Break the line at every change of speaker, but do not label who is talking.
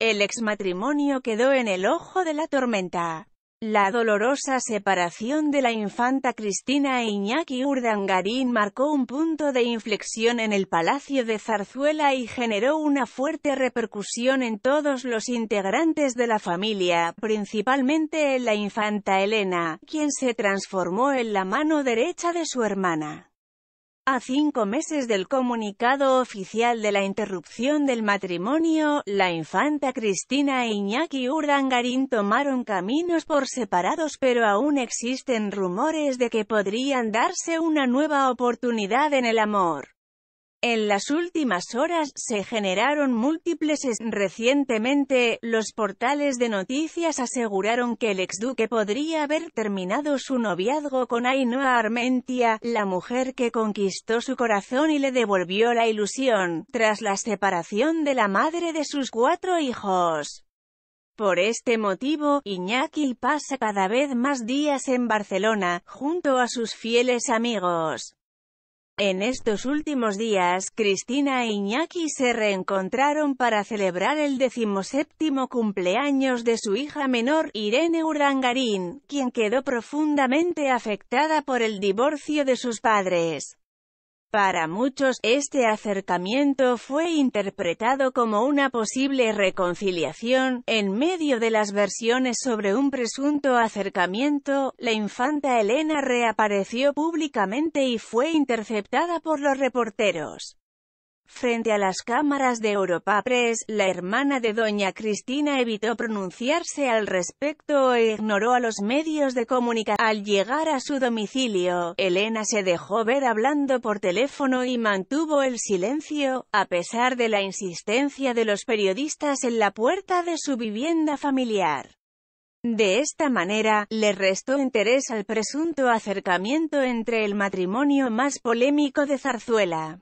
el exmatrimonio quedó en el ojo de la tormenta. La dolorosa separación de la infanta Cristina e Iñaki Urdangarín marcó un punto de inflexión en el Palacio de Zarzuela y generó una fuerte repercusión en todos los integrantes de la familia, principalmente en la infanta Elena, quien se transformó en la mano derecha de su hermana. A cinco meses del comunicado oficial de la interrupción del matrimonio, la infanta Cristina e Iñaki Urdangarín tomaron caminos por separados pero aún existen rumores de que podrían darse una nueva oportunidad en el amor. En las últimas horas se generaron múltiples Recientemente, los portales de noticias aseguraron que el exduque podría haber terminado su noviazgo con Ainhoa Armentia, la mujer que conquistó su corazón y le devolvió la ilusión, tras la separación de la madre de sus cuatro hijos. Por este motivo, Iñaki pasa cada vez más días en Barcelona, junto a sus fieles amigos. En estos últimos días, Cristina e Iñaki se reencontraron para celebrar el decimoséptimo cumpleaños de su hija menor, Irene Urdangarín, quien quedó profundamente afectada por el divorcio de sus padres. Para muchos, este acercamiento fue interpretado como una posible reconciliación. En medio de las versiones sobre un presunto acercamiento, la infanta Elena reapareció públicamente y fue interceptada por los reporteros. Frente a las cámaras de Europa Press, la hermana de doña Cristina evitó pronunciarse al respecto e ignoró a los medios de comunicación. Al llegar a su domicilio, Elena se dejó ver hablando por teléfono y mantuvo el silencio, a pesar de la insistencia de los periodistas en la puerta de su vivienda familiar. De esta manera, le restó interés al presunto acercamiento entre el matrimonio más polémico de Zarzuela.